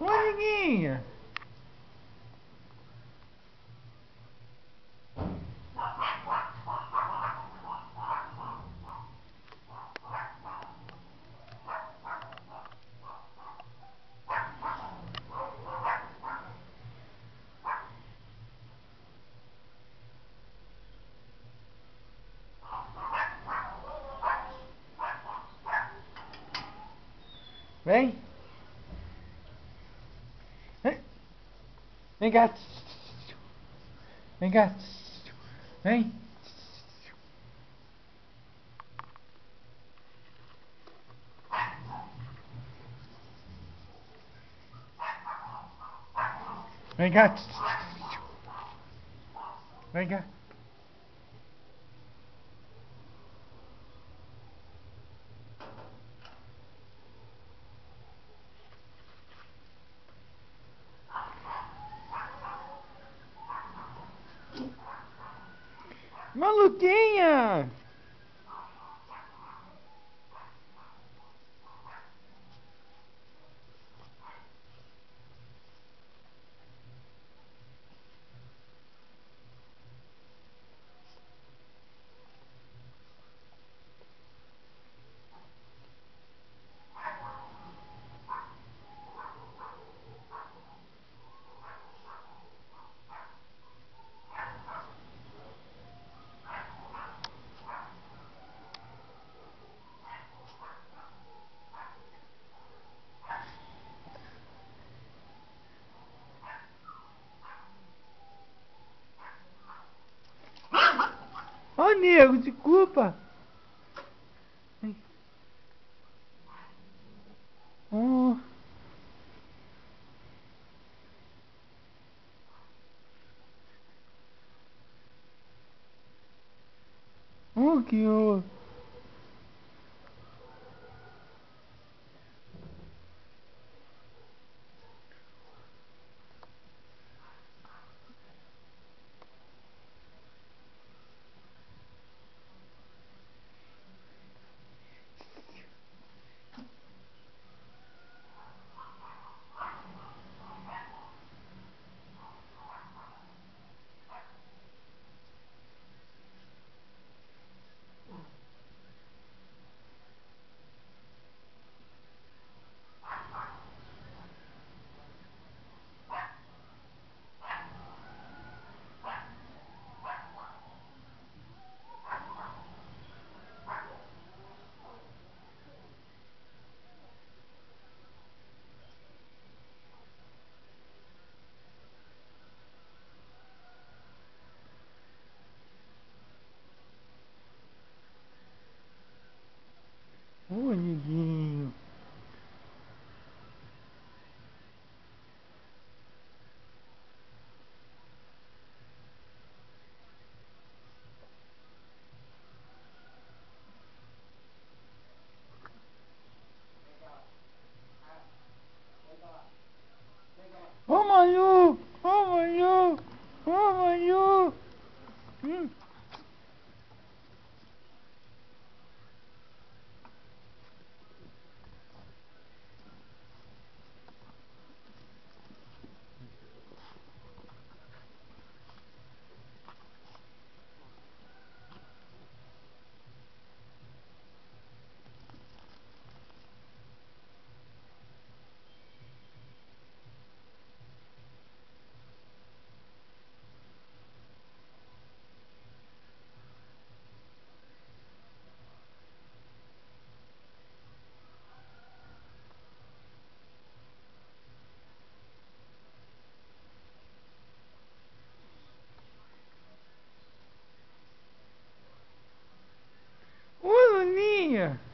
Ô, amiguinha. Vem cá. Vem cá. Vem. Vem cá. Vem cá. Ô, nego, desculpa. Oh. Oh, que horror. here.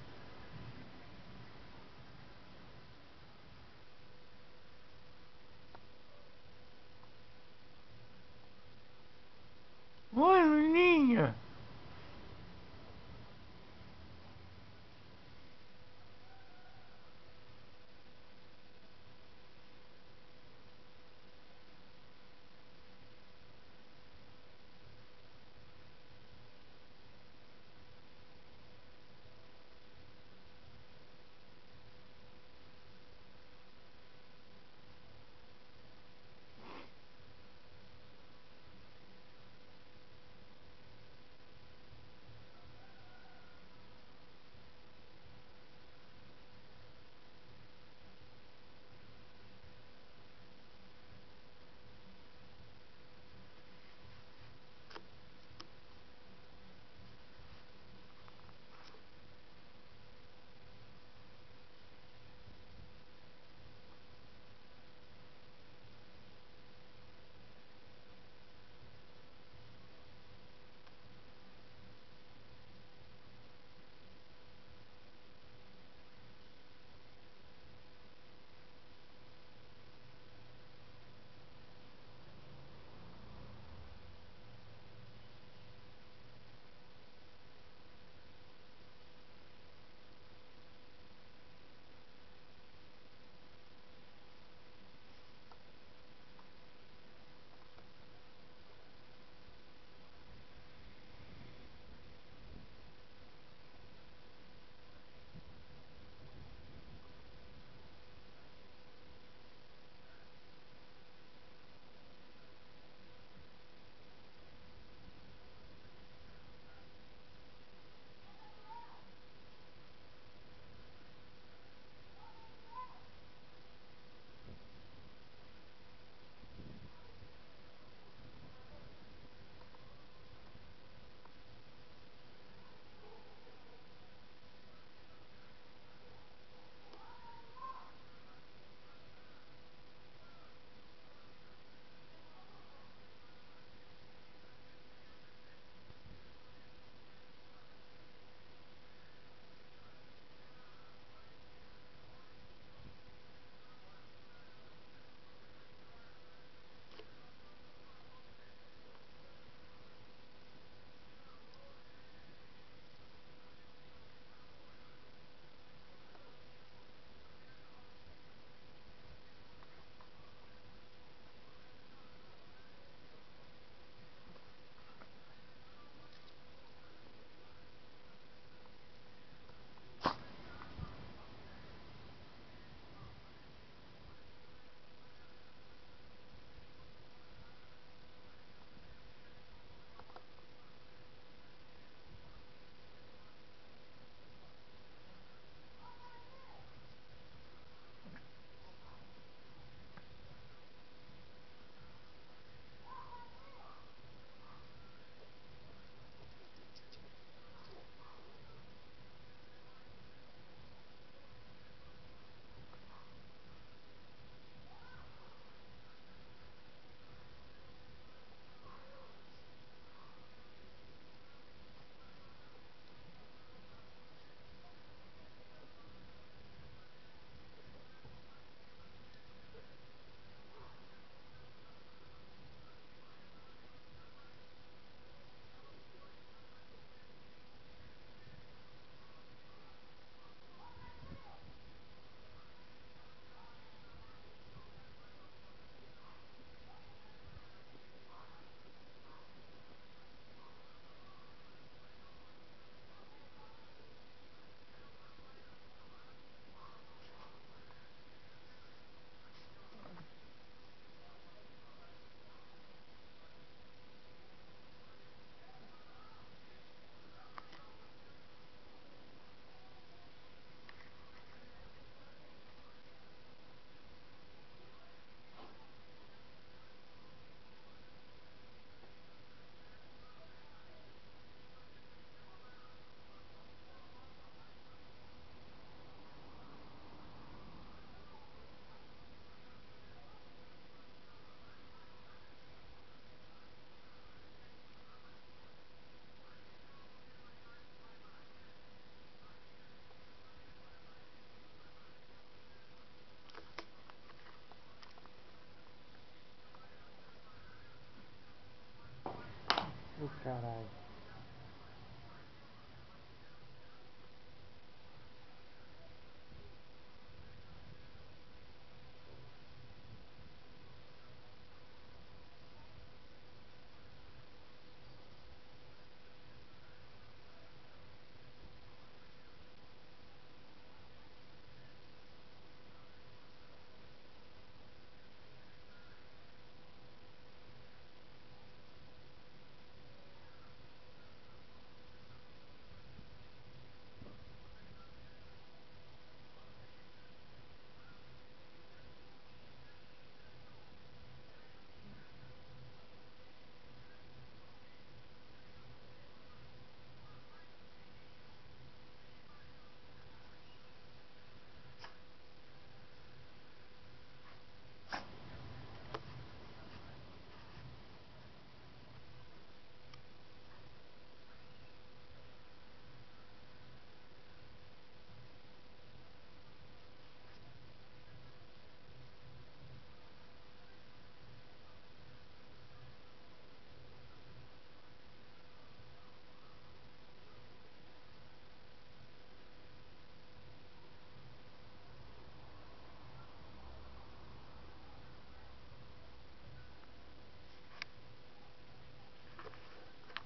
อะไร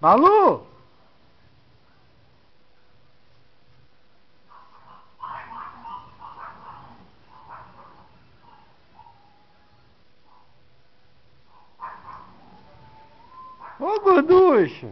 Malu! Ô gorducha!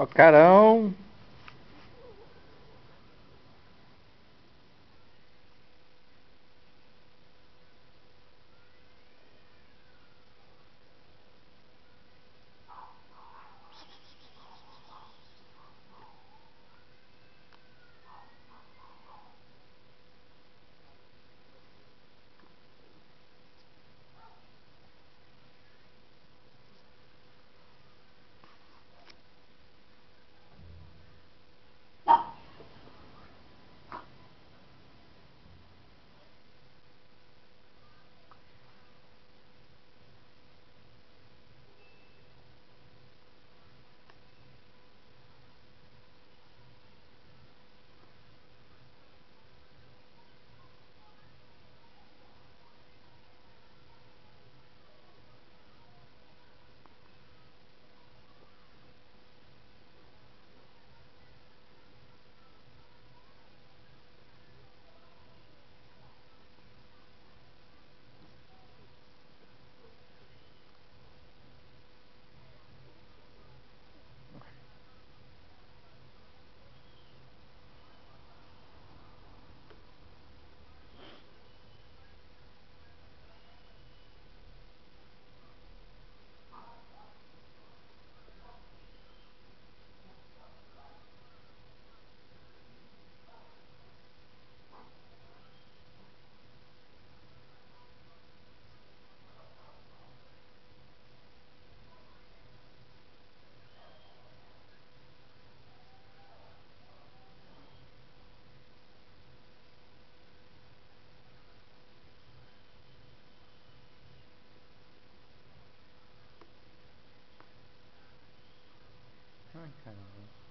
Ó, carão. 看看。